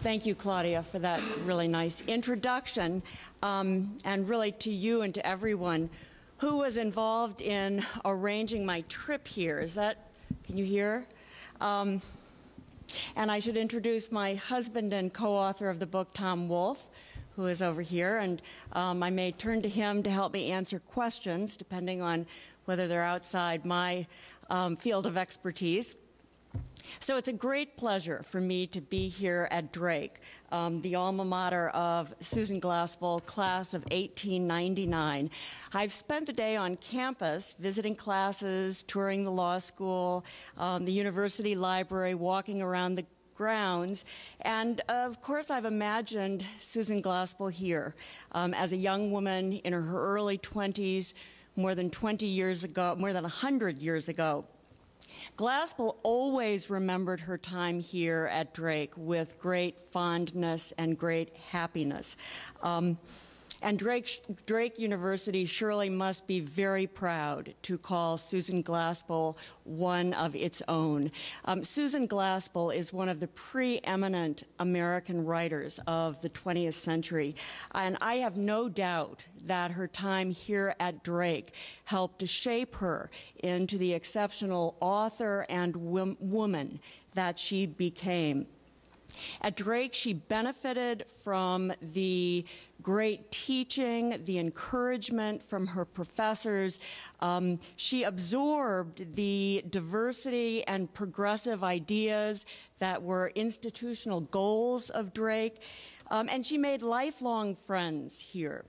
Thank you, Claudia, for that really nice introduction, um, and really to you and to everyone who was involved in arranging my trip here. Is that, can you hear? Um, and I should introduce my husband and co author of the book, Tom Wolf, who is over here. And um, I may turn to him to help me answer questions, depending on whether they're outside my um, field of expertise. So it's a great pleasure for me to be here at Drake, um, the alma mater of Susan Glaspell, class of 1899. I've spent the day on campus visiting classes, touring the law school, um, the university library, walking around the grounds. And of course, I've imagined Susan Glaspell here um, as a young woman in her early 20s, more than 20 years ago, more than 100 years ago. Glaspell always remembered her time here at Drake with great fondness and great happiness. Um, and Drake, Drake University surely must be very proud to call Susan Glaspell one of its own. Um, Susan Glaspell is one of the preeminent American writers of the 20th century, and I have no doubt that her time here at Drake helped to shape her into the exceptional author and woman that she became. At Drake, she benefited from the great teaching, the encouragement from her professors. Um, she absorbed the diversity and progressive ideas that were institutional goals of Drake, um, and she made lifelong friends here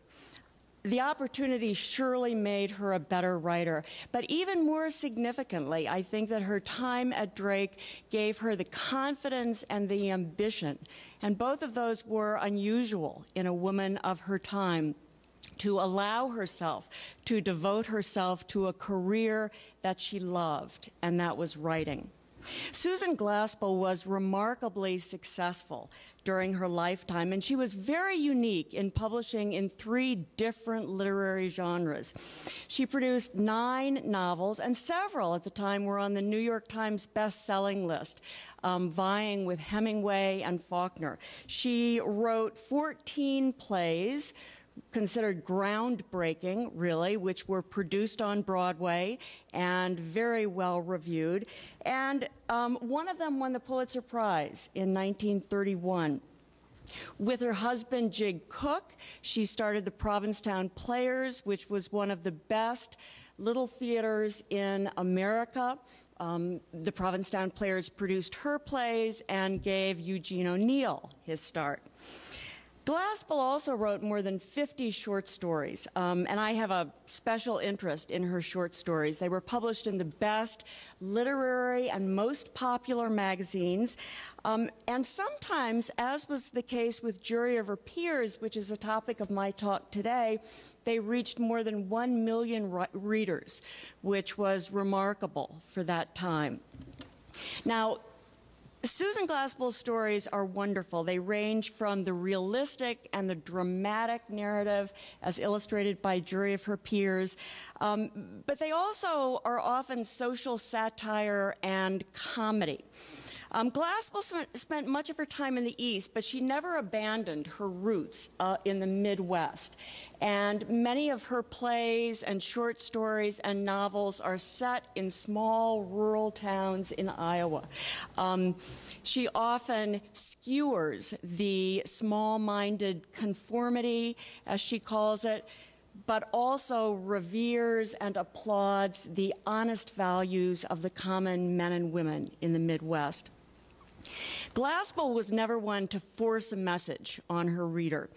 the opportunity surely made her a better writer. But even more significantly, I think that her time at Drake gave her the confidence and the ambition. And both of those were unusual in a woman of her time to allow herself to devote herself to a career that she loved, and that was writing. Susan Glaspell was remarkably successful during her lifetime, and she was very unique in publishing in three different literary genres. She produced nine novels, and several at the time were on the New York Times best-selling list, um, vying with Hemingway and Faulkner. She wrote 14 plays, considered groundbreaking, really, which were produced on Broadway and very well reviewed. And um, one of them won the Pulitzer Prize in 1931. With her husband, Jig Cook, she started the Provincetown Players, which was one of the best little theaters in America. Um, the Provincetown Players produced her plays and gave Eugene O'Neill his start. Glaspell also wrote more than 50 short stories, um, and I have a special interest in her short stories. They were published in the best literary and most popular magazines, um, and sometimes, as was the case with Jury of Her Peers, which is a topic of my talk today, they reached more than 1 million readers, which was remarkable for that time. Now, Susan Glaspell's stories are wonderful. They range from the realistic and the dramatic narrative, as illustrated by Jury of Her Peers, um, but they also are often social satire and comedy. Um, Glaspell spent much of her time in the East, but she never abandoned her roots uh, in the Midwest. And many of her plays and short stories and novels are set in small rural towns in Iowa. Um, she often skewers the small minded conformity, as she calls it but also reveres and applauds the honest values of the common men and women in the Midwest. Glaspell was never one to force a message on her reader.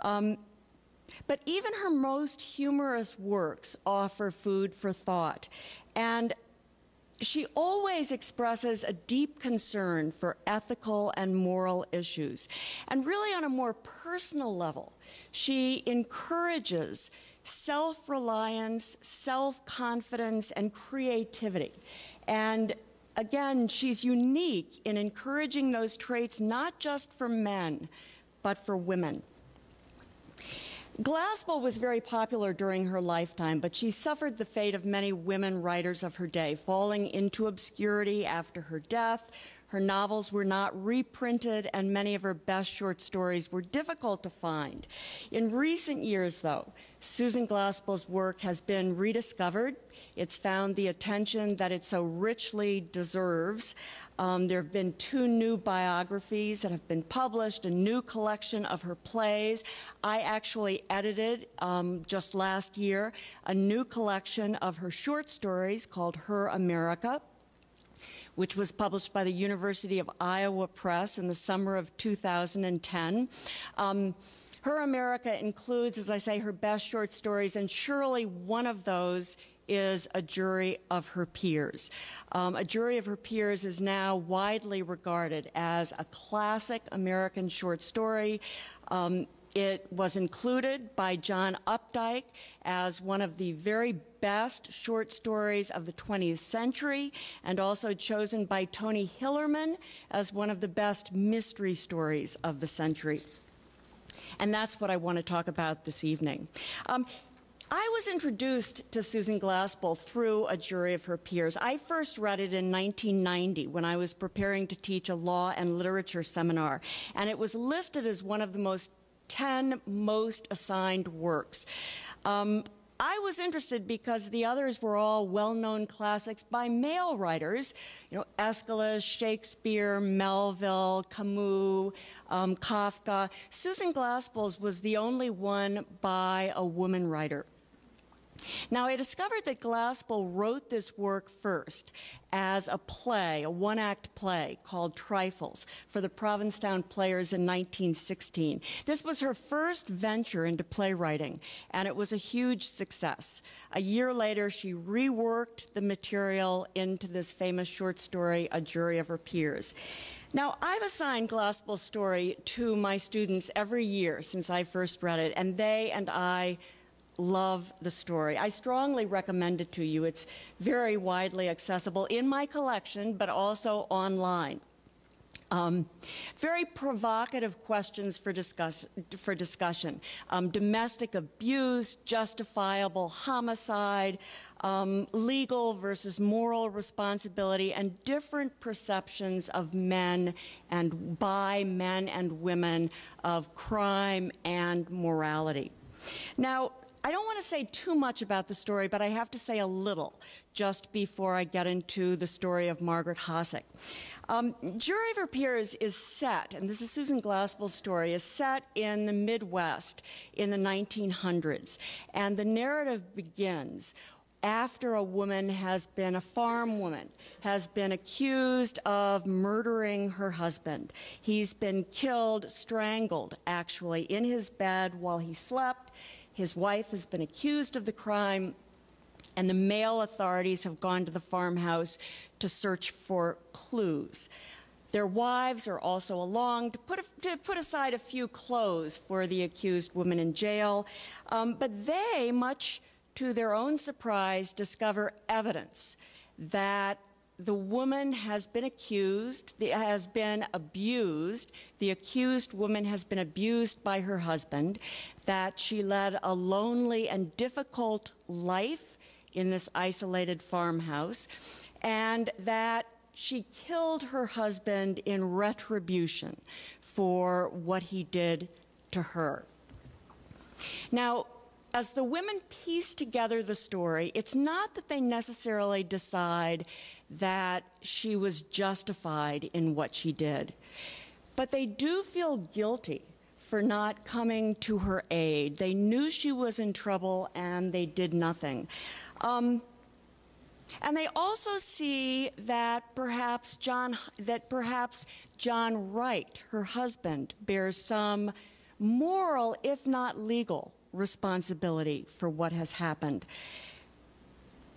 Um, but even her most humorous works offer food for thought. And she always expresses a deep concern for ethical and moral issues. And really, on a more personal level, she encourages self reliance, self confidence, and creativity. And again, she's unique in encouraging those traits not just for men, but for women. Glaspell was very popular during her lifetime, but she suffered the fate of many women writers of her day, falling into obscurity after her death. Her novels were not reprinted, and many of her best short stories were difficult to find. In recent years, though, Susan Glaspell's work has been rediscovered. It's found the attention that it so richly deserves. Um, there have been two new biographies that have been published, a new collection of her plays. I actually edited um, just last year a new collection of her short stories called Her America which was published by the University of Iowa Press in the summer of 2010. Um, her America includes, as I say, her best short stories, and surely one of those is A Jury of Her Peers. Um, a Jury of Her Peers is now widely regarded as a classic American short story. Um, it was included by John Updike as one of the very best short stories of the 20th century, and also chosen by Tony Hillerman as one of the best mystery stories of the century. And that's what I want to talk about this evening. Um, I was introduced to Susan Glaspell through a jury of her peers. I first read it in 1990 when I was preparing to teach a law and literature seminar, and it was listed as one of the most 10 most assigned works. Um, I was interested because the others were all well-known classics by male writers, you know, Aeschylus, Shakespeare, Melville, Camus, um, Kafka. Susan Glaspell's was the only one by a woman writer. Now, I discovered that Glaspell wrote this work first as a play, a one act play called Trifles for the Provincetown Players in 1916. This was her first venture into playwriting, and it was a huge success. A year later, she reworked the material into this famous short story, A Jury of Her Peers. Now, I've assigned Glaspell's story to my students every year since I first read it, and they and I love the story. I strongly recommend it to you. It's very widely accessible in my collection, but also online. Um, very provocative questions for, discuss, for discussion. Um, domestic abuse, justifiable homicide, um, legal versus moral responsibility, and different perceptions of men and by men and women of crime and morality. Now, I don't want to say too much about the story, but I have to say a little just before I get into the story of Margaret Hossack. Um, Jury of Peers is set, and this is Susan Glaspell's story, is set in the Midwest in the 1900s. And the narrative begins after a woman has been a farm woman, has been accused of murdering her husband. He's been killed, strangled, actually, in his bed while he slept. His wife has been accused of the crime, and the male authorities have gone to the farmhouse to search for clues. Their wives are also along to put, a, to put aside a few clothes for the accused woman in jail, um, but they, much to their own surprise, discover evidence that the woman has been accused, has been abused. The accused woman has been abused by her husband, that she led a lonely and difficult life in this isolated farmhouse, and that she killed her husband in retribution for what he did to her. Now, as the women piece together the story, it's not that they necessarily decide that she was justified in what she did. But they do feel guilty for not coming to her aid. They knew she was in trouble and they did nothing. Um, and they also see that perhaps John that perhaps John Wright, her husband, bears some moral, if not legal, responsibility for what has happened.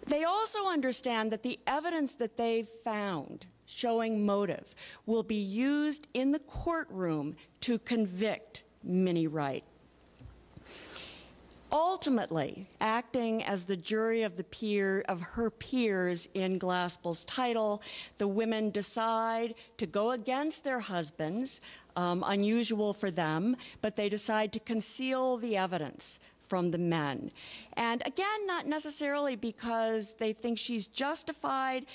They also understand that the evidence that they've found showing motive will be used in the courtroom to convict Minnie Wright. Ultimately, acting as the jury of the peer of her peers in Glaspell's title, the women decide to go against their husbands, um, unusual for them, but they decide to conceal the evidence from the men. And again, not necessarily because they think she's justified,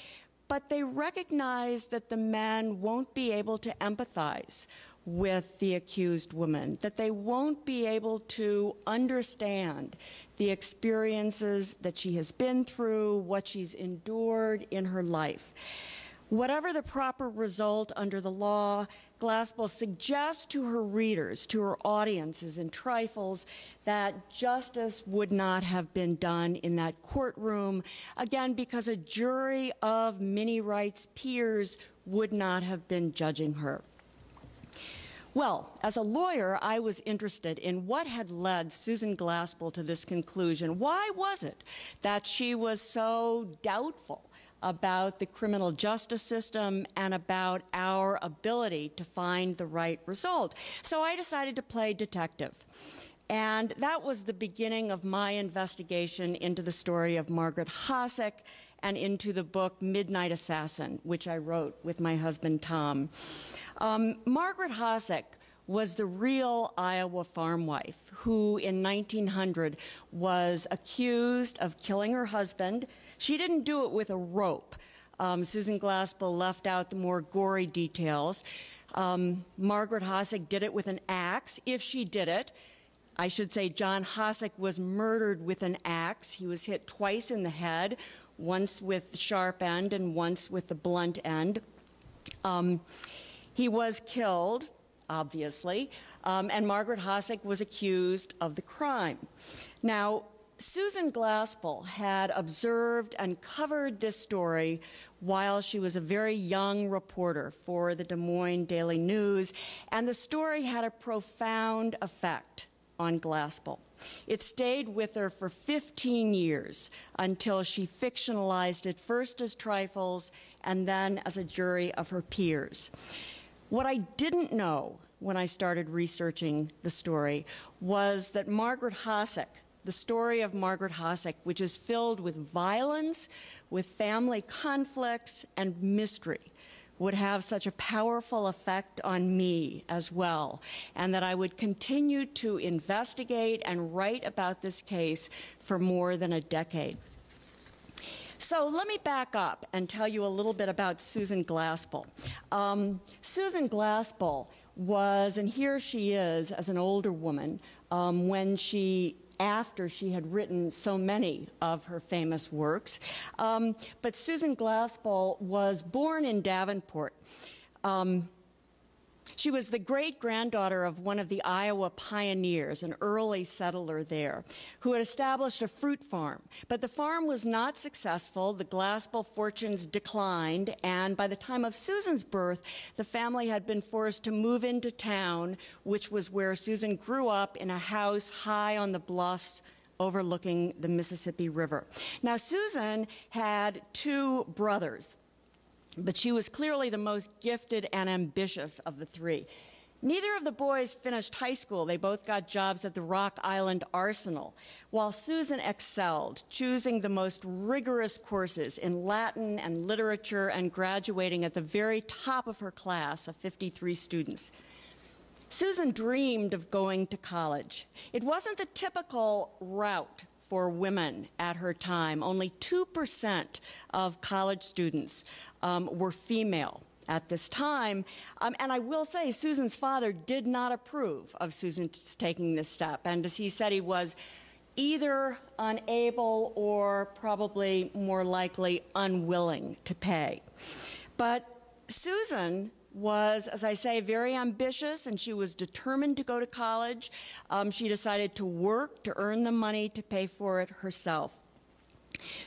but they recognize that the men won't be able to empathize with the accused woman, that they won't be able to understand the experiences that she has been through, what she's endured in her life. Whatever the proper result under the law, Glaspell suggests to her readers, to her audiences in trifles, that justice would not have been done in that courtroom, again, because a jury of Minnie Wright's peers would not have been judging her. Well, as a lawyer, I was interested in what had led Susan Glaspell to this conclusion. Why was it that she was so doubtful about the criminal justice system and about our ability to find the right result? So I decided to play detective. And that was the beginning of my investigation into the story of Margaret Hossack and into the book Midnight Assassin, which I wrote with my husband Tom. Um, Margaret Hossack was the real Iowa farm wife who in 1900 was accused of killing her husband. She didn't do it with a rope. Um, Susan Glaspell left out the more gory details. Um, Margaret Hossack did it with an axe, if she did it. I should say John Hossack was murdered with an axe. He was hit twice in the head, once with the sharp end and once with the blunt end. Um, he was killed, obviously, um, and Margaret Hossack was accused of the crime. Now, Susan Glaspell had observed and covered this story while she was a very young reporter for the Des Moines Daily News, and the story had a profound effect on Glaspell. It stayed with her for 15 years until she fictionalized it first as trifles and then as a jury of her peers. What I didn't know when I started researching the story was that Margaret Hossack, the story of Margaret Hossack, which is filled with violence, with family conflicts, and mystery, would have such a powerful effect on me as well, and that I would continue to investigate and write about this case for more than a decade. So let me back up and tell you a little bit about Susan Glaspell. Um, Susan Glaspell was, and here she is as an older woman, um, when she after she had written so many of her famous works. Um, but Susan Glaspell was born in Davenport. Um, she was the great granddaughter of one of the Iowa pioneers, an early settler there, who had established a fruit farm. But the farm was not successful. The Glaspell fortunes declined, and by the time of Susan's birth, the family had been forced to move into town, which was where Susan grew up in a house high on the bluffs overlooking the Mississippi River. Now, Susan had two brothers but she was clearly the most gifted and ambitious of the three. Neither of the boys finished high school. They both got jobs at the Rock Island Arsenal, while Susan excelled, choosing the most rigorous courses in Latin and literature and graduating at the very top of her class of 53 students. Susan dreamed of going to college. It wasn't the typical route for women at her time. Only 2% of college students um, were female at this time. Um, and I will say, Susan's father did not approve of Susan taking this step. And as he said, he was either unable or probably more likely unwilling to pay. But Susan was, as I say, very ambitious and she was determined to go to college. Um, she decided to work to earn the money to pay for it herself.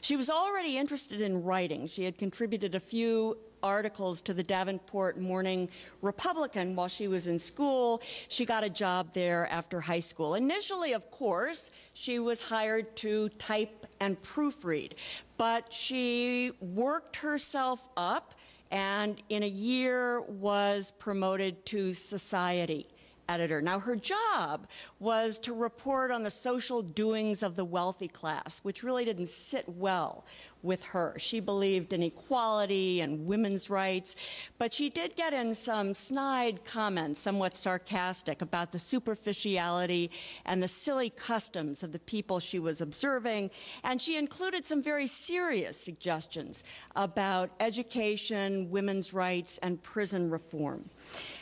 She was already interested in writing. She had contributed a few articles to the Davenport Morning Republican while she was in school. She got a job there after high school. Initially, of course, she was hired to type and proofread, but she worked herself up and in a year was promoted to society editor. Now, her job was to report on the social doings of the wealthy class, which really didn't sit well with her. She believed in equality and women's rights, but she did get in some snide comments, somewhat sarcastic, about the superficiality and the silly customs of the people she was observing, and she included some very serious suggestions about education, women's rights, and prison reform.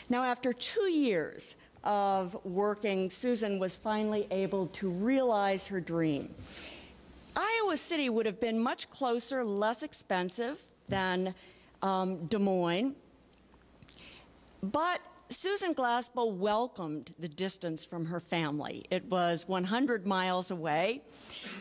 Now, after two years of working, Susan was finally able to realize her dream. Iowa City would have been much closer, less expensive than um, Des Moines, but Susan Glaspell welcomed the distance from her family. It was 100 miles away.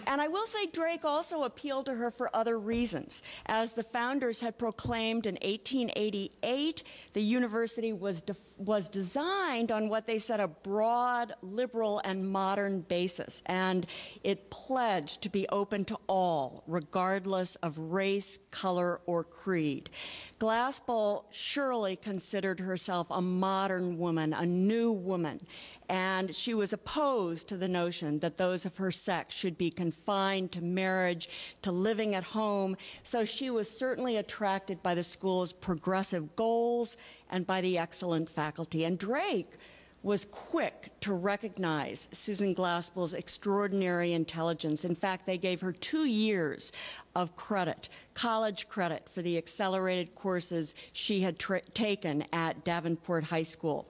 And I will say Drake also appealed to her for other reasons. As the founders had proclaimed in 1888, the university was, was designed on what they said a broad, liberal, and modern basis. And it pledged to be open to all, regardless of race, color, or creed. Glaspell surely considered herself a modern woman, a new woman, and she was opposed to the notion that those of her sex should be confined to marriage, to living at home. So she was certainly attracted by the school's progressive goals and by the excellent faculty. And Drake was quick to recognize Susan Glaspell's extraordinary intelligence. In fact, they gave her two years of credit, college credit, for the accelerated courses she had taken at Davenport High School.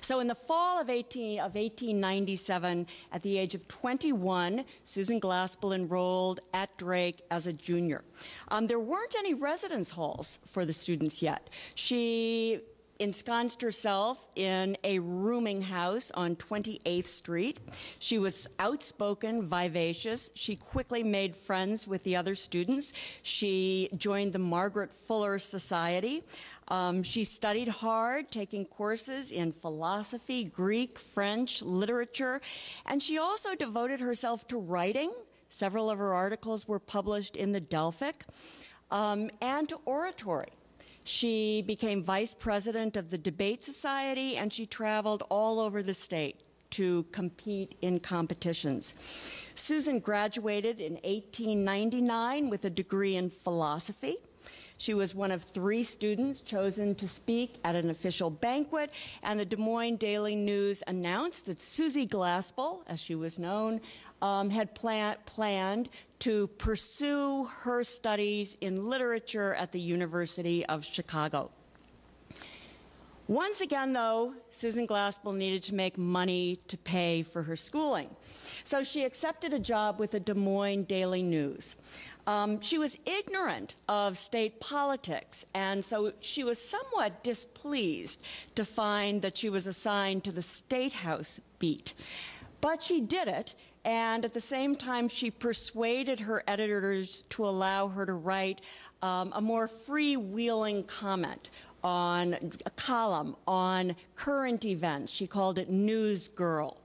So in the fall of, 18, of 1897, at the age of 21, Susan Glaspell enrolled at Drake as a junior. Um, there weren't any residence halls for the students yet. She ensconced herself in a rooming house on 28th Street. She was outspoken, vivacious. She quickly made friends with the other students. She joined the Margaret Fuller Society. Um, she studied hard, taking courses in philosophy, Greek, French, literature, and she also devoted herself to writing. Several of her articles were published in the Delphic, um, and to oratory. She became vice president of the Debate Society, and she traveled all over the state to compete in competitions. Susan graduated in 1899 with a degree in philosophy. She was one of three students chosen to speak at an official banquet, and the Des Moines Daily News announced that Susie Glaspell, as she was known, um, had plan planned to pursue her studies in literature at the University of Chicago. Once again, though, Susan Glaspell needed to make money to pay for her schooling. So she accepted a job with the Des Moines Daily News. Um, she was ignorant of state politics, and so she was somewhat displeased to find that she was assigned to the State House beat. But she did it, and at the same time, she persuaded her editors to allow her to write um, a more freewheeling comment on a column on current events. She called it News Girl.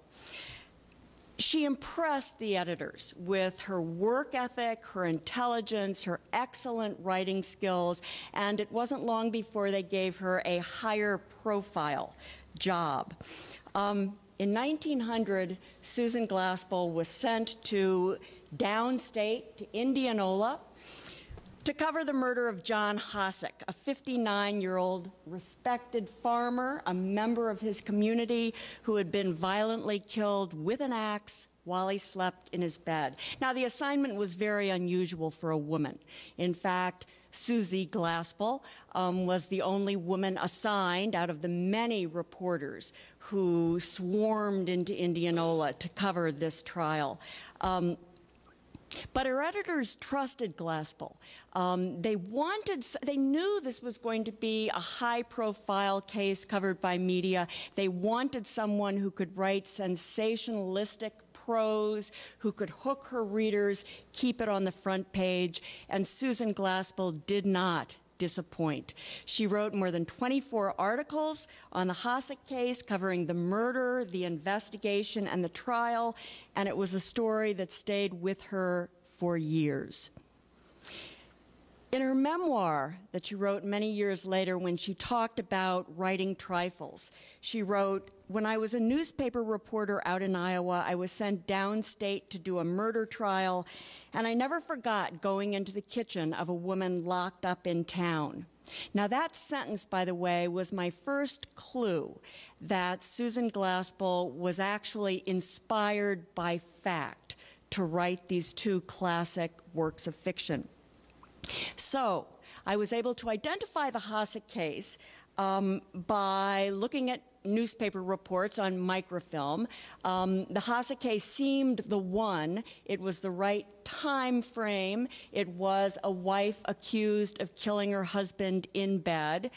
She impressed the editors with her work ethic, her intelligence, her excellent writing skills, and it wasn't long before they gave her a higher profile job. Um, in 1900, Susan Glaspell was sent to downstate, to Indianola, to cover the murder of John Hossack, a 59 year old respected farmer, a member of his community who had been violently killed with an axe while he slept in his bed. Now, the assignment was very unusual for a woman. In fact, Susie Glaspell um, was the only woman assigned out of the many reporters who swarmed into Indianola to cover this trial. Um, but her editors trusted Glaspell. Um, they wanted, they knew this was going to be a high profile case covered by media. They wanted someone who could write sensationalistic prose, who could hook her readers, keep it on the front page, and Susan Glaspell did not disappoint. She wrote more than 24 articles on the Hossack case covering the murder, the investigation, and the trial, and it was a story that stayed with her for years. In her memoir that she wrote many years later, when she talked about writing trifles, she wrote, when I was a newspaper reporter out in Iowa, I was sent downstate to do a murder trial, and I never forgot going into the kitchen of a woman locked up in town. Now, that sentence, by the way, was my first clue that Susan Glaspell was actually inspired by fact to write these two classic works of fiction. So, I was able to identify the Hossack case um, by looking at newspaper reports on microfilm. Um, the Hossack case seemed the one. It was the right time frame. It was a wife accused of killing her husband in bed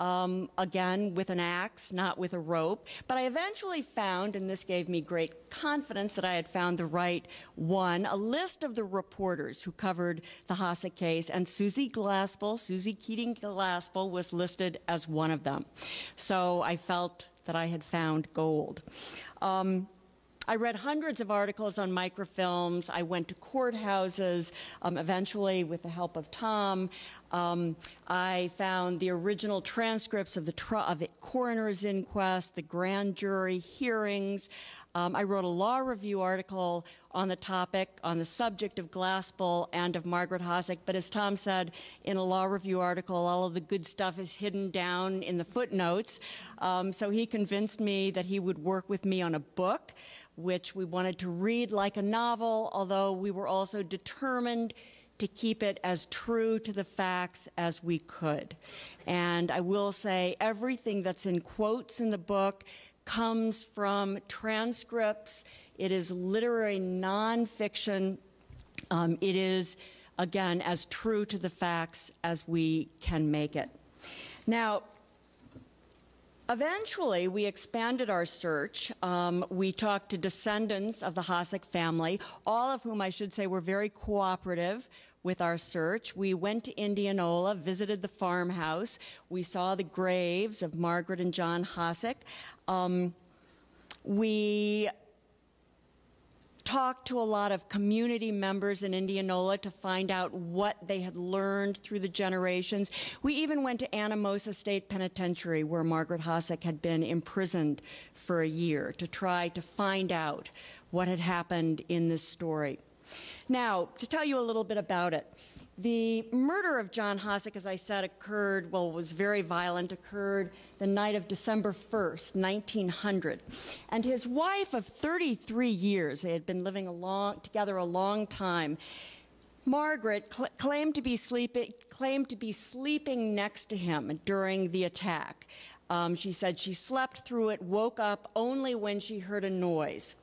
um, again with an axe, not with a rope. But I eventually found, and this gave me great confidence that I had found the right one, a list of the reporters who covered the Hossack case, and Susie Glaspell, Susie Keating Glaspell, was listed as one of them. So I felt that I had found gold. Um, I read hundreds of articles on microfilms. I went to courthouses, um, eventually, with the help of Tom. Um, I found the original transcripts of the, of the, coroner's inquest, the grand jury hearings. Um, I wrote a law review article on the topic, on the subject of Glaspell and of Margaret Hossack. But as Tom said in a law review article, all of the good stuff is hidden down in the footnotes. Um, so he convinced me that he would work with me on a book which we wanted to read like a novel, although we were also determined to keep it as true to the facts as we could. And I will say everything that's in quotes in the book comes from transcripts. It is literary nonfiction. Um, it is, again, as true to the facts as we can make it. Now, Eventually, we expanded our search. Um, we talked to descendants of the Hossack family, all of whom I should say were very cooperative with our search. We went to Indianola, visited the farmhouse. We saw the graves of Margaret and John Hossack. Um, we talked to a lot of community members in Indianola to find out what they had learned through the generations. We even went to Anamosa State Penitentiary, where Margaret Hossack had been imprisoned for a year, to try to find out what had happened in this story. Now, to tell you a little bit about it, the murder of John Hossack, as I said, occurred, well, was very violent, occurred the night of December 1st, 1900. And his wife of 33 years, they had been living a long, together a long time, Margaret cl- claimed, to be sleeping, claimed to be sleeping next to him during the attack. Um, she said she slept through it, woke up only when she heard a noise.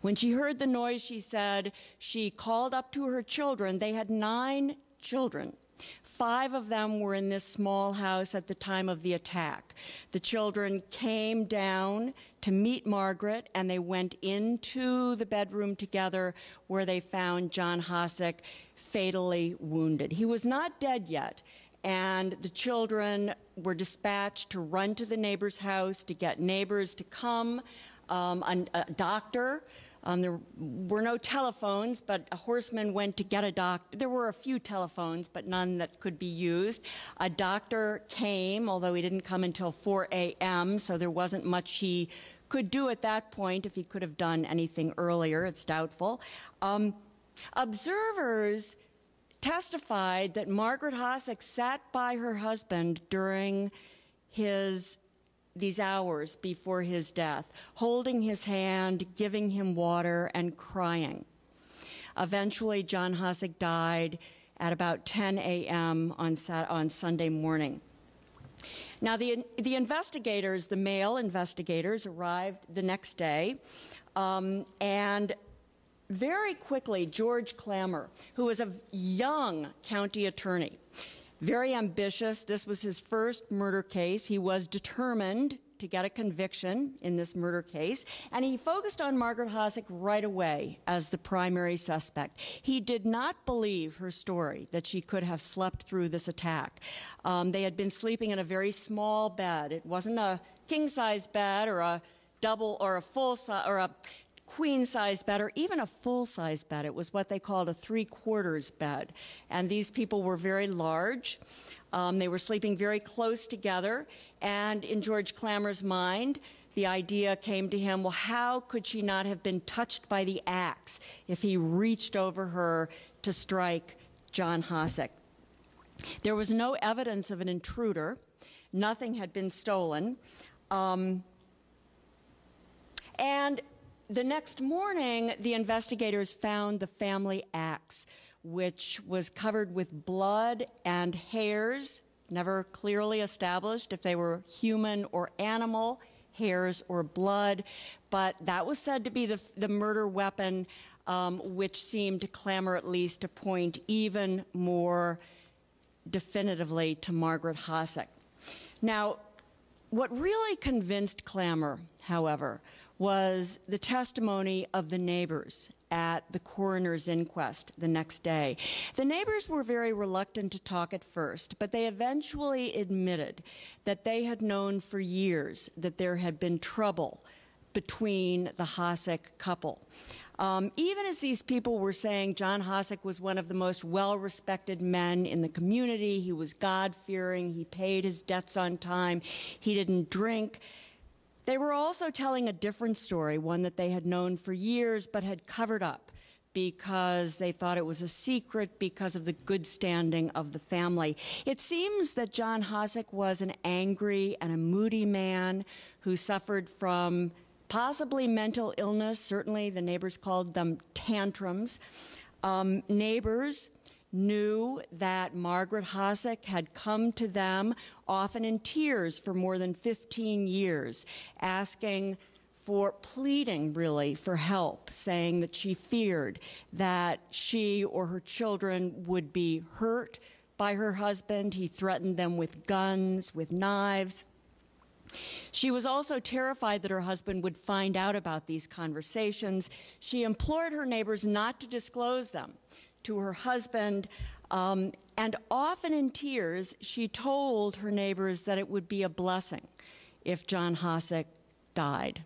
When she heard the noise, she said she called up to her children. They had nine children. Five of them were in this small house at the time of the attack. The children came down to meet Margaret and they went into the bedroom together where they found John Hossack fatally wounded. He was not dead yet, and the children were dispatched to run to the neighbor's house to get neighbors to come um, a, a, doctor. Um, there were no telephones, but a horseman went to get a doctor. There were a few telephones, but none that could be used. A doctor came, although he didn't come until 4 a.m., so there wasn't much he could do at that point. If he could have done anything earlier, it's doubtful. Um, observers testified that Margaret Hossack sat by her husband during his these hours before his death, holding his hand, giving him water, and crying. Eventually, John Hossack died at about 10 a.m. On, on Sunday morning. Now, the, the investigators, the male investigators, arrived the next day, um, and very quickly, George Clammer, who was a young county attorney, very ambitious. This was his first murder case. He was determined to get a conviction in this murder case, and he focused on Margaret Hossack right away as the primary suspect. He did not believe her story that she could have slept through this attack. Um, they had been sleeping in a very small bed. It wasn't a king size bed or a double or a full size or a queen size bed or even a full size bed. It was what they called a three quarters bed. And these people were very large. Um, they were sleeping very close together. And in George Clammer's mind, the idea came to him well, how could she not have been touched by the axe if he reached over her to strike John Hossack? There was no evidence of an intruder, nothing had been stolen. Um, and the next morning, the investigators found the family axe, which was covered with blood and hairs, never clearly established if they were human or animal, hairs or blood, but that was said to be the, the murder weapon, um, which seemed to Clammer at least to point even more definitively to Margaret Hossack. Now, what really convinced Clammer, however, was the testimony of the neighbors at the coroner's inquest the next day. The neighbors were very reluctant to talk at first, but they eventually admitted that they had known for years that there had been trouble between the Hossack couple. Um, even as these people were saying John Hossack was one of the most well respected men in the community, he was God fearing, he paid his debts on time, he didn't drink. They were also telling a different story, one that they had known for years but had covered up because they thought it was a secret because of the good standing of the family. It seems that John Hossack was an angry and a moody man who suffered from possibly mental illness. Certainly, the neighbors called them tantrums. Um, neighbors knew that Margaret Hossack had come to them, often in tears for more than 15 years, asking for pleading really for help, saying that she feared that she or her children would be hurt by her husband. He threatened them with guns, with knives. She was also terrified that her husband would find out about these conversations. She implored her neighbors not to disclose them to her husband. Um, and often in tears, she told her neighbors that it would be a blessing if John Hossack died.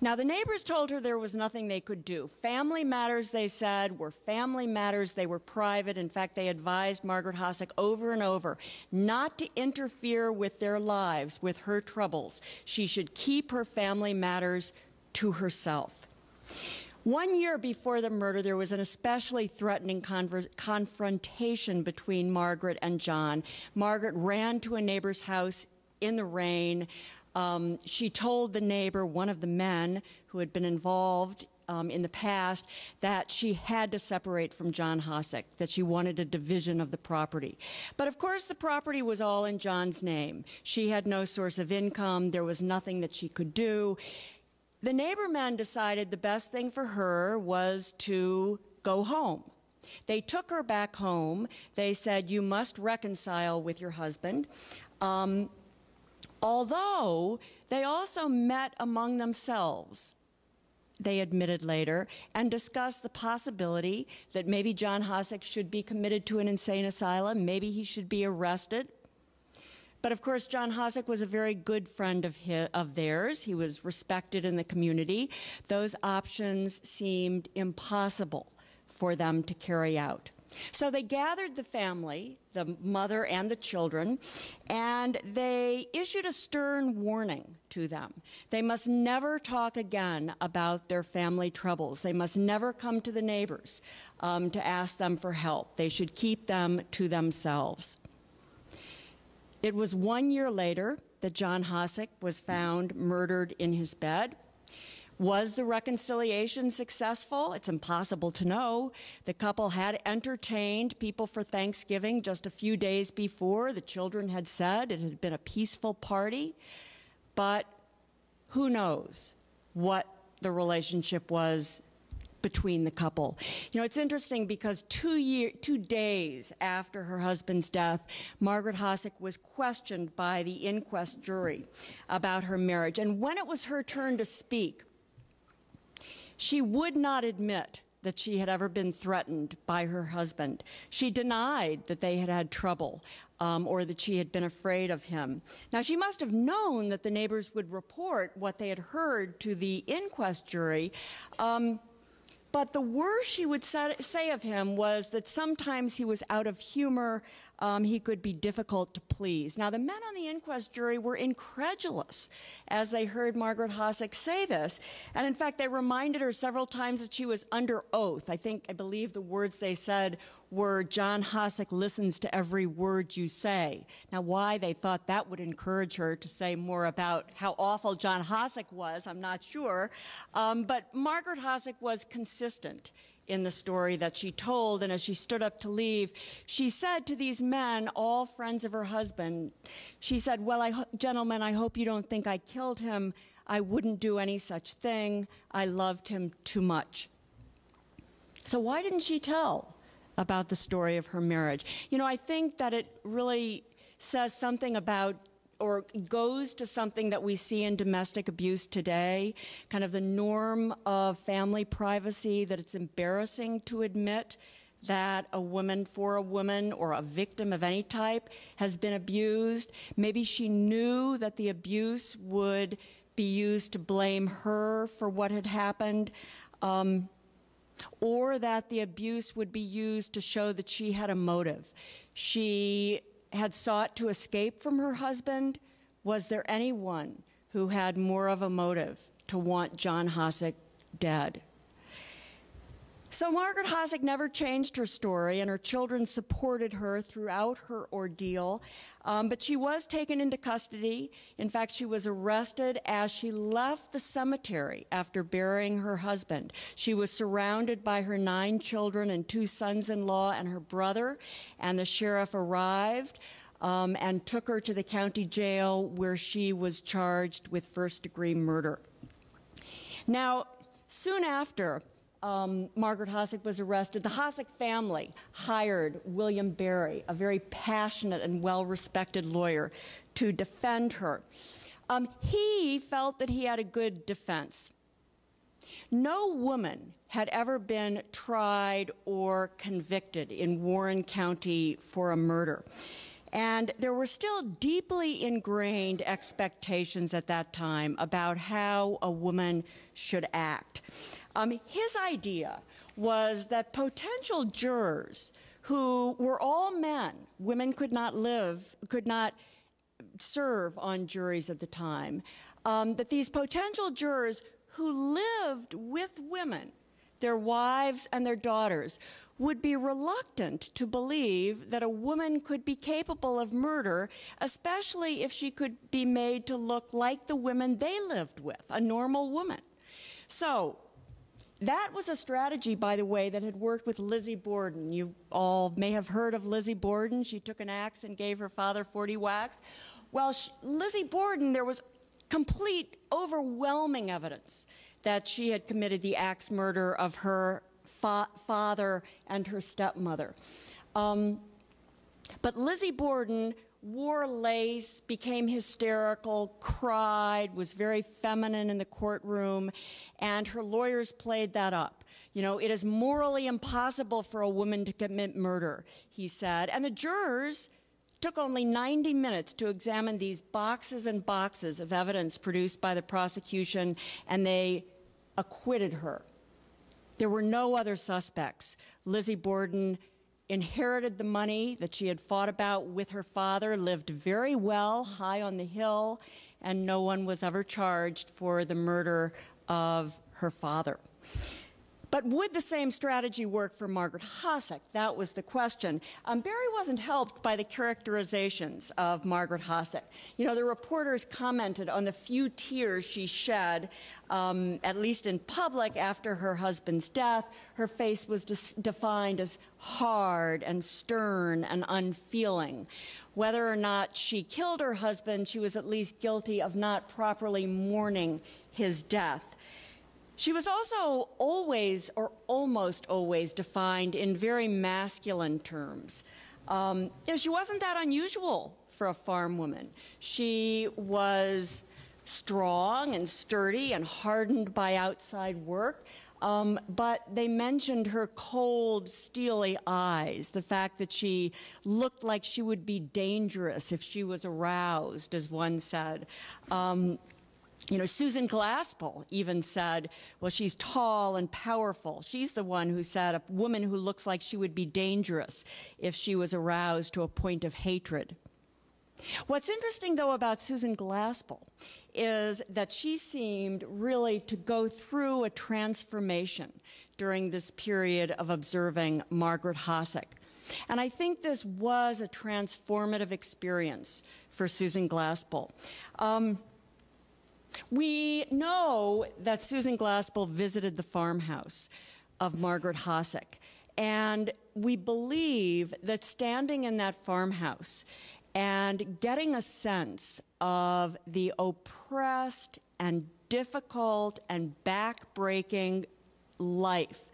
Now, the neighbors told her there was nothing they could do. Family matters, they said, were family matters. They were private. In fact, they advised Margaret Hossack over and over not to interfere with their lives, with her troubles. She should keep her family matters to herself. One year before the murder, there was an especially threatening confrontation between Margaret and John. Margaret ran to a neighbor's house in the rain. Um, she told the neighbor, one of the men who had been involved um, in the past, that she had to separate from John Hossack, that she wanted a division of the property. But of course, the property was all in John's name. She had no source of income, there was nothing that she could do. The neighbor men decided the best thing for her was to go home. They took her back home. They said, You must reconcile with your husband. Um, although they also met among themselves, they admitted later, and discussed the possibility that maybe John Hossack should be committed to an insane asylum, maybe he should be arrested. But of course, John Hossack was a very good friend of, his, of theirs. He was respected in the community. Those options seemed impossible for them to carry out. So they gathered the family, the mother and the children, and they issued a stern warning to them. They must never talk again about their family troubles. They must never come to the neighbors um, to ask them for help. They should keep them to themselves. It was one year later that John Hossack was found murdered in his bed. Was the reconciliation successful? It's impossible to know. The couple had entertained people for Thanksgiving just a few days before. The children had said it had been a peaceful party. But who knows what the relationship was between the couple. You know, it's interesting because two year, two days after her husband's death, Margaret Hossack was questioned by the inquest jury about her marriage. And when it was her turn to speak, she would not admit that she had ever been threatened by her husband. She denied that they had had trouble um, or that she had been afraid of him. Now, she must have known that the neighbors would report what they had heard to the inquest jury. Um, but the worst she would say of him was that sometimes he was out of humor, um, he could be difficult to please. Now, the men on the inquest jury were incredulous as they heard Margaret Hossack say this. And in fact, they reminded her several times that she was under oath. I think, I believe the words they said were John Hossack listens to every word you say. Now, why they thought that would encourage her to say more about how awful John Hossack was, I'm not sure. Um, but Margaret Hossack was consistent in the story that she told. And as she stood up to leave, she said to these men, all friends of her husband, she said, Well, I, gentlemen, I hope you don't think I killed him. I wouldn't do any such thing. I loved him too much. So, why didn't she tell about the story of her marriage? You know, I think that it really says something about or goes to something that we see in domestic abuse today, kind of the norm of family privacy, that it's embarrassing to admit that a woman for a woman or a victim of any type has been abused. Maybe she knew that the abuse would be used to blame her for what had happened. Um, or that the abuse would be used to show that she had a motive. She had sought to escape from her husband, was there anyone who had more of a motive to want John Hossack dead? So Margaret Hossack never changed her story, and her children supported her throughout her ordeal. Um, but she was taken into custody. In fact, she was arrested as she left the cemetery after burying her husband. She was surrounded by her nine children and two sons-in-law and her brother, and the sheriff arrived. Um, and took her to the county jail where she was charged with first degree murder. Now, soon after, um, Margaret Hossack was arrested, the Hossack family hired William Barry, a very passionate and well respected lawyer, to defend her. Um, he felt that he had a good defense. No woman had ever been tried or convicted in Warren County for a murder. And there were still deeply ingrained expectations at that time about how a woman should act. Um, his idea was that potential jurors who were all men, women could not live, could not serve on juries at the time, um, that these potential jurors who lived with women, their wives and their daughters, would be reluctant to believe that a woman could be capable of murder, especially if she could be made to look like the women they lived with, a normal woman. So, that was a strategy, by the way, that had worked with Lizzie Borden. You all may have heard of Lizzie Borden. She took an axe and gave her father 40 whacks. Well, she, Lizzie Borden, there was complete, overwhelming evidence that she had committed the axe murder of her fa father and her stepmother. Um, but Lizzie Borden wore lace, became hysterical, cried, was very feminine in the courtroom, and her lawyers played that up. You know, it is morally impossible for a woman to commit murder, he said. And the jurors took only 90 minutes to examine these boxes and boxes of evidence produced by the prosecution, and they acquitted her. There were no other suspects. Lizzie Borden inherited the money that she had fought about with her father, lived very well high on the hill, and no one was ever charged for the murder of her father. But would the same strategy work for Margaret Hossack? That was the question. Um, Barry wasn't helped by the characterizations of Margaret Hossack. You know, the reporters commented on the few tears she shed, um, at least in public, after her husband's death. Her face was defined as hard and stern and unfeeling. Whether or not she killed her husband, she was at least guilty of not properly mourning his death. She was also always, or almost always, defined in very masculine terms. Um, you know, she wasn't that unusual for a farm woman. She was strong and sturdy and hardened by outside work. Um, but they mentioned her cold, steely eyes, the fact that she looked like she would be dangerous if she was aroused, as one said. Um, you know, Susan Glaspell even said, well, she's tall and powerful. She's the one who said a woman who looks like she would be dangerous if she was aroused to a point of hatred. What's interesting, though, about Susan Glaspell is that she seemed really to go through a transformation during this period of observing Margaret Hossack. And I think this was a transformative experience for Susan Glaspell. Um, we know that Susan Glaspell visited the farmhouse of Margaret Hossack, and we believe that standing in that farmhouse and getting a sense of the oppressed and difficult and backbreaking life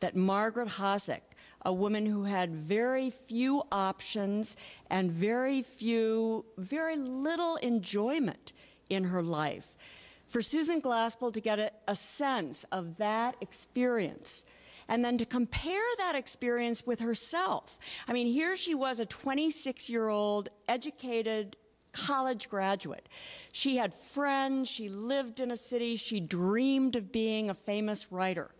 that Margaret Hossack, a woman who had very few options and very few, very little enjoyment in her life, for Susan Glaspell to get a, a sense of that experience and then to compare that experience with herself. I mean, here she was a 26 year old, educated college graduate. She had friends, she lived in a city, she dreamed of being a famous writer.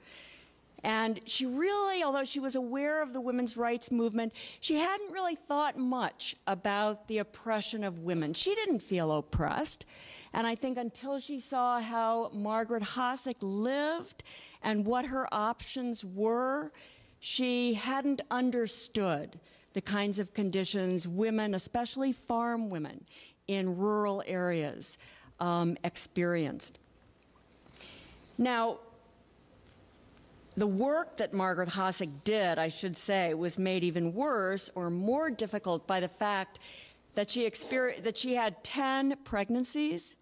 And she really, although she was aware of the women's rights movement, she hadn't really thought much about the oppression of women. She didn't feel oppressed. And I think until she saw how Margaret Hossack lived and what her options were, she hadn't understood the kinds of conditions women, especially farm women in rural areas, um, experienced. Now, the work that Margaret Hossack did, I should say, was made even worse or more difficult by the fact that she experienced that she had 10 pregnancies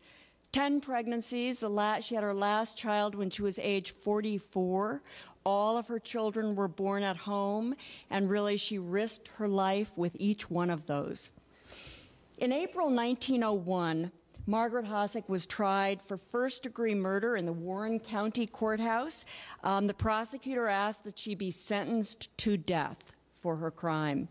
10 pregnancies. The last, she had her last child when she was age 44. All of her children were born at home, and really she risked her life with each one of those. In April 1901, Margaret Hossack was tried for first degree murder in the Warren County Courthouse. Um, the prosecutor asked that she be sentenced to death for her crime.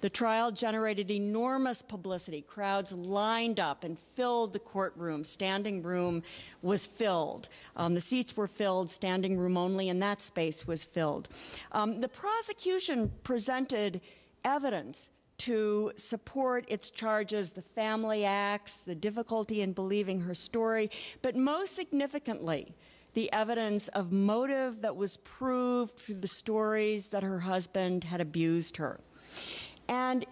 The trial generated enormous publicity. Crowds lined up and filled the courtroom. Standing room was filled. Um, the seats were filled, standing room only, and that space was filled. Um, the prosecution presented evidence to support its charges, the family axe, the difficulty in believing her story, but most significantly, the evidence of motive that was proved through the stories that her husband had abused her. And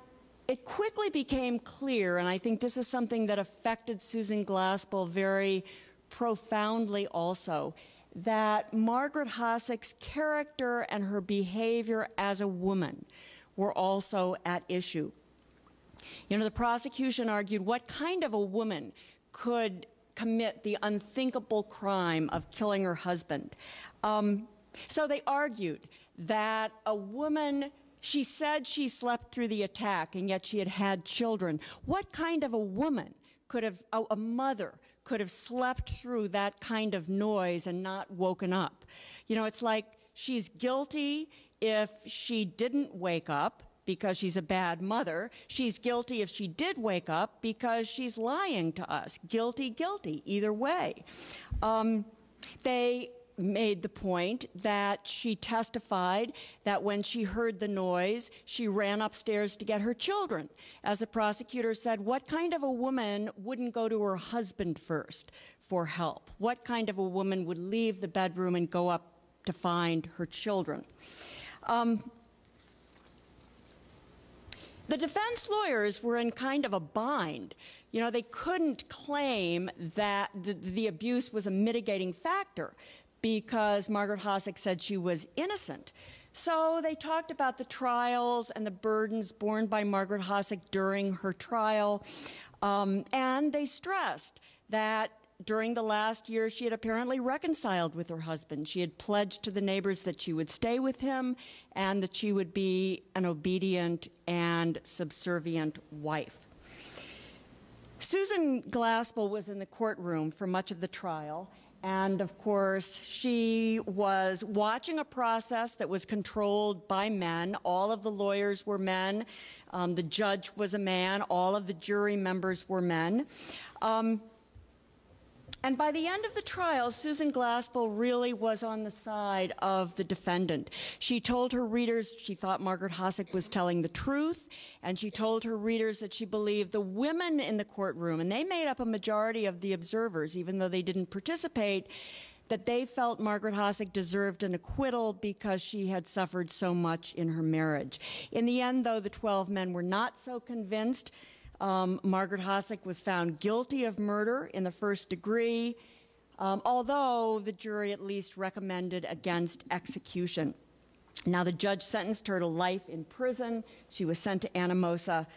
it quickly became clear, and I think this is something that affected Susan Glaspell very profoundly also, that Margaret Hossack's character and her behavior as a woman were also at issue. You know, the prosecution argued what kind of a woman could commit the unthinkable crime of killing her husband. Um, so they argued that a woman, she said she slept through the attack and yet she had had children. What kind of a woman could have, a, a mother, could have slept through that kind of noise and not woken up? You know, it's like she's guilty if she didn't wake up because she's a bad mother. She's guilty if she did wake up because she's lying to us. Guilty, guilty, either way. Um, they made the point that she testified that when she heard the noise, she ran upstairs to get her children. As the prosecutor said, what kind of a woman wouldn't go to her husband first for help? What kind of a woman would leave the bedroom and go up to find her children? Um, the defense lawyers were in kind of a bind. You know, they couldn't claim that the, the abuse was a mitigating factor because Margaret Hossack said she was innocent. So they talked about the trials and the burdens borne by Margaret Hossack during her trial. Um, and they stressed that during the last year, she had apparently reconciled with her husband. She had pledged to the neighbors that she would stay with him and that she would be an obedient and subservient wife. Susan Glaspell was in the courtroom for much of the trial. And of course, she was watching a process that was controlled by men. All of the lawyers were men. Um, the judge was a man. All of the jury members were men. Um, And by the end of the trial, Susan Glaspell really was on the side of the defendant. She told her readers she thought Margaret Hossack was telling the truth, and she told her readers that she believed the women in the courtroom, and they made up a majority of the observers, even though they didn't participate, that they felt Margaret Hossack deserved an acquittal because she had suffered so much in her marriage. In the end, though, the 12 men were not so convinced. Um, Margaret Hossack was found guilty of murder in the first degree, um, although the jury at least recommended against execution. Now, the judge sentenced her to life in prison. She was sent to Anamosa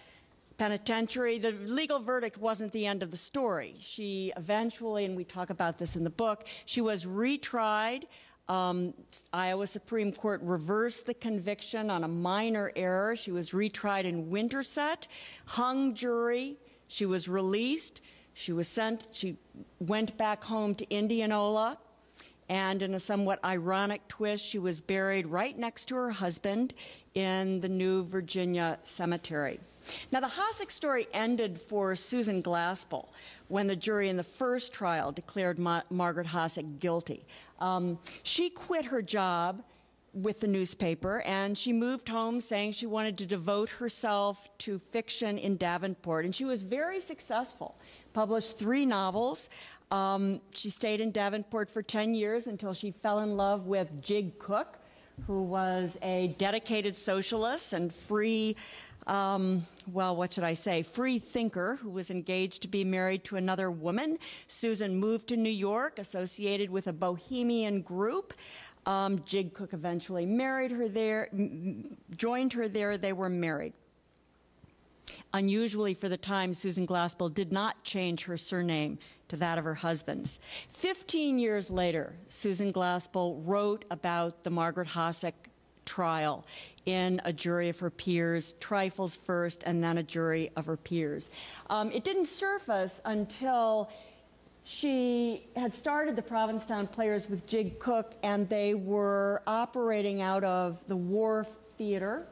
Penitentiary. The legal verdict wasn't the end of the story. She eventually, and we talk about this in the book, she was retried um, Iowa Supreme Court reversed the conviction on a minor error. She was retried in Winterset, hung jury. She was released. She was sent, she went back home to Indianola. And in a somewhat ironic twist, she was buried right next to her husband in the New Virginia Cemetery. Now, the Hossack story ended for Susan Glaspell when the jury in the first trial declared Ma Margaret Hossack guilty. Um, she quit her job with the newspaper and she moved home saying she wanted to devote herself to fiction in Davenport. And she was very successful, published three novels. Um, she stayed in Davenport for 10 years until she fell in love with Jig Cook, who was a dedicated socialist and free um, well, what should I say, free thinker who was engaged to be married to another woman. Susan moved to New York, associated with a bohemian group. Um, Jig Cook eventually married her there, joined her there. They were married. Unusually for the time, Susan Glaspell did not change her surname to that of her husband's. Fifteen years later, Susan Glaspell wrote about the Margaret Hossack trial in a jury of her peers, trifles first, and then a jury of her peers. Um, it didn't surface until she had started the Provincetown Players with Jig Cook, and they were operating out of the Wharf Theater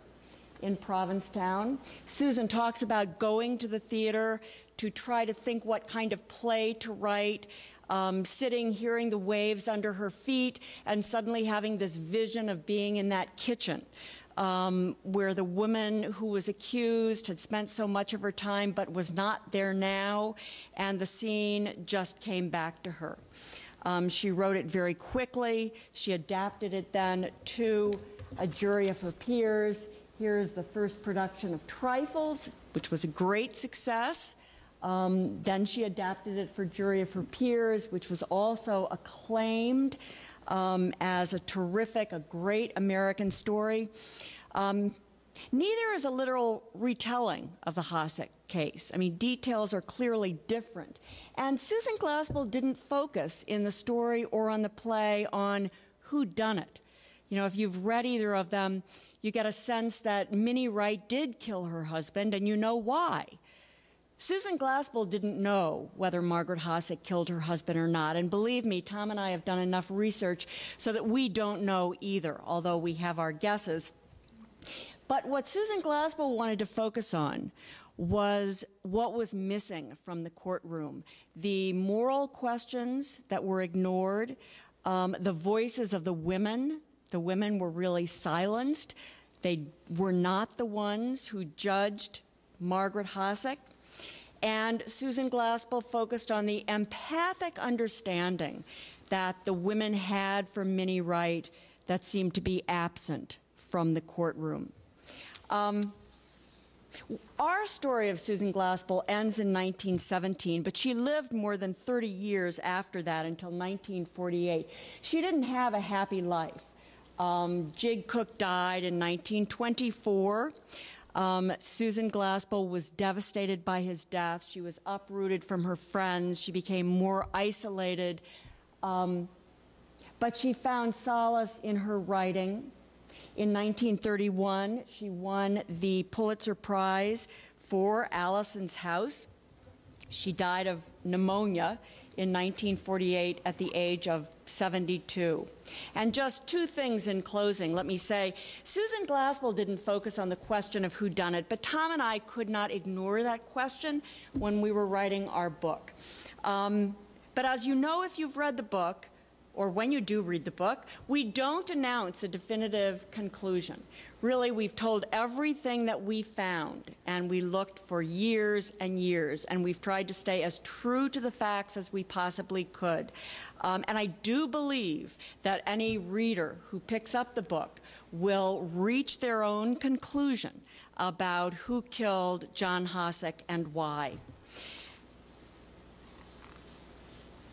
in Provincetown. Susan talks about going to the theater to try to think what kind of play to write um, sitting, hearing the waves under her feet, and suddenly having this vision of being in that kitchen. Um, where the woman who was accused had spent so much of her time but was not there now, and the scene just came back to her. Um, she wrote it very quickly. She adapted it then to a jury of her peers. Here's the first production of Trifles, which was a great success. Um, then she adapted it for Jury of Her Peers, which was also acclaimed um, as a terrific, a great American story. Um, neither is a literal retelling of the Hossack case. I mean, details are clearly different. And Susan Glaspell didn't focus in the story or on the play on who done it. You know, if you've read either of them, you get a sense that Minnie Wright did kill her husband, and you know why. Susan Glaspell didn't know whether Margaret Hossack killed her husband or not. And believe me, Tom and I have done enough research so that we don't know either, although we have our guesses. But what Susan Glaspell wanted to focus on was what was missing from the courtroom the moral questions that were ignored, um, the voices of the women. The women were really silenced. They were not the ones who judged Margaret Hossack. And Susan Glaspell focused on the empathic understanding that the women had for Minnie Wright that seemed to be absent from the courtroom. Um, our story of Susan Glaspell ends in 1917, but she lived more than 30 years after that until 1948. She didn't have a happy life. Um, Jig Cook died in 1924. Um, Susan Glaspell was devastated by his death. She was uprooted from her friends. She became more isolated. Um, but she found solace in her writing. In 1931, she won the Pulitzer Prize for Alison's House. She died of pneumonia in 1948 at the age of 72. And just two things in closing. Let me say, Susan Glaspell didn't focus on the question of who done it, but Tom and I could not ignore that question when we were writing our book. Um, But as you know, if you've read the book, or when you do read the book, we don't announce a definitive conclusion. Really, we've told everything that we found, and we looked for years and years, and we've tried to stay as true to the facts as we possibly could. Um, and I do believe that any reader who picks up the book will reach their own conclusion about who killed John Hossack and why.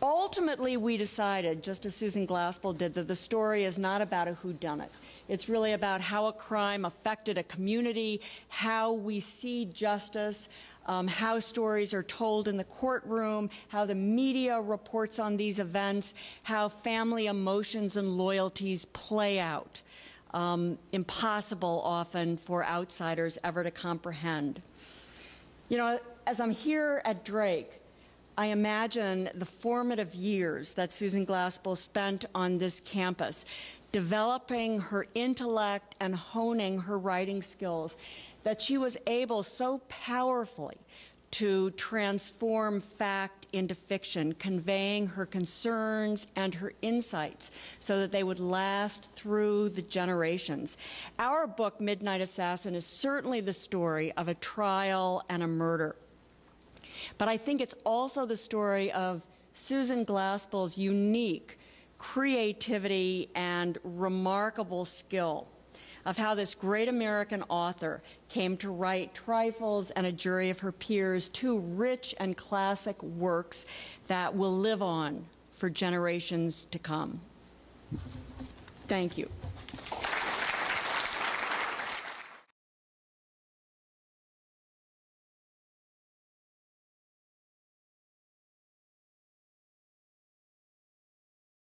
Ultimately, we decided, just as Susan Glaspell did, that the story is not about a whodunit. It's really about how a crime affected a community, how we see justice, um, how stories are told in the courtroom, how the media reports on these events, how family emotions and loyalties play out. Um, impossible often for outsiders ever to comprehend. You know, as I'm here at Drake, I imagine the formative years that Susan Glaspell spent on this campus, developing her intellect and honing her writing skills, that she was able so powerfully to transform fact into fiction, conveying her concerns and her insights so that they would last through the generations. Our book, Midnight Assassin, is certainly the story of a trial and a murder. But I think it's also the story of Susan Glaspell's unique creativity and remarkable skill of how this great American author came to write Trifles and a Jury of Her Peers, two rich and classic works that will live on for generations to come. Thank you.